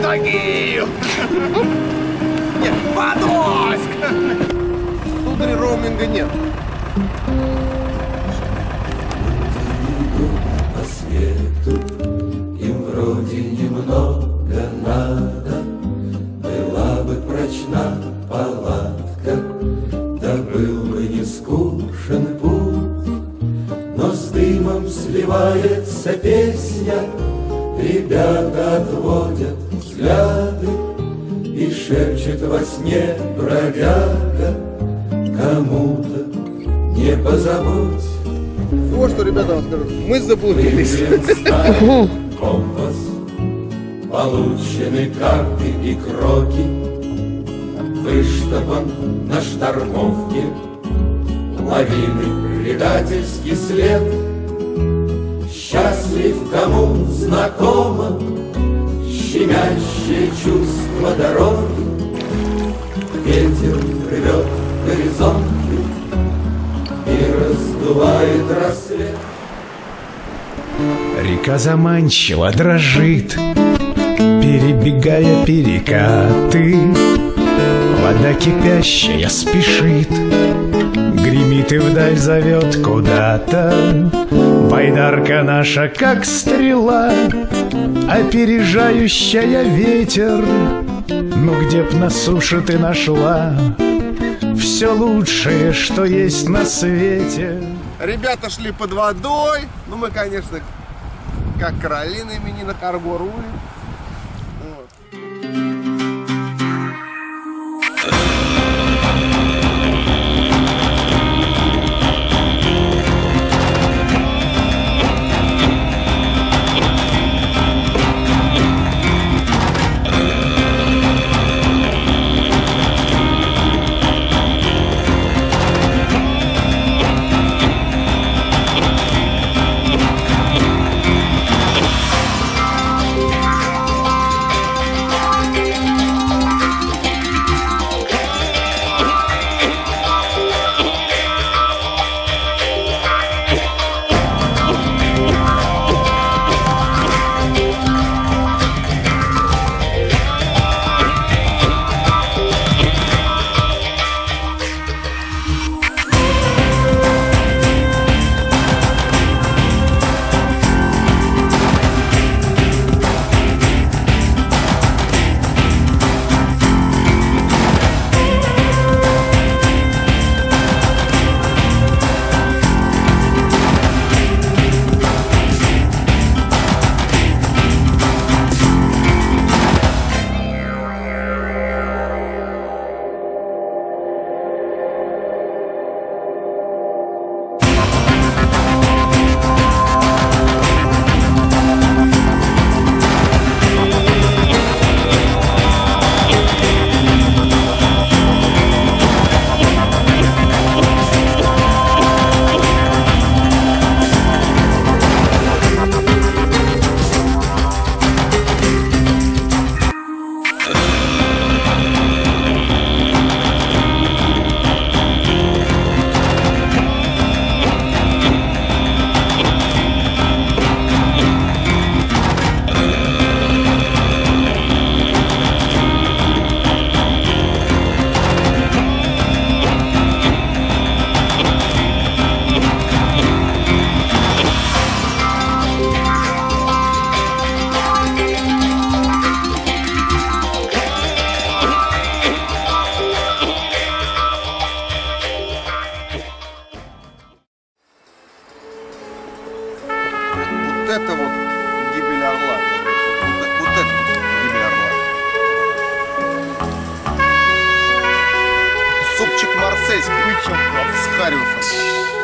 Тагил! Нет, Подольск! Сударь, роуминга нет. Дымом сливается песня, ребята отводят взгляды и шепчет во сне бродяга кому-то не позабудь. Вот что, ребята, вам скажу. Мы заблудились. Компас, получены карты и кроки, Выштопан на штормовке лавины предательский след. Счастлив, кому знакомо щемящее чувство дороги, Ветер рвет горизонты и раздувает рассвет. Река заманчиво дрожит, перебегая перекаты. Вода кипящая спешит, гремит и вдаль зовет куда-то. Байдарка наша, как стрела, опережающая ветер. Ну где б на суше ты нашла все лучшее, что есть на свете? Ребята шли под водой. Ну, мы, конечно, как Каролина имени на карго рулим. Вот это вот гибель орла. Вот, вот это вот гибель орла. Супчик марсельский. С Хариусом.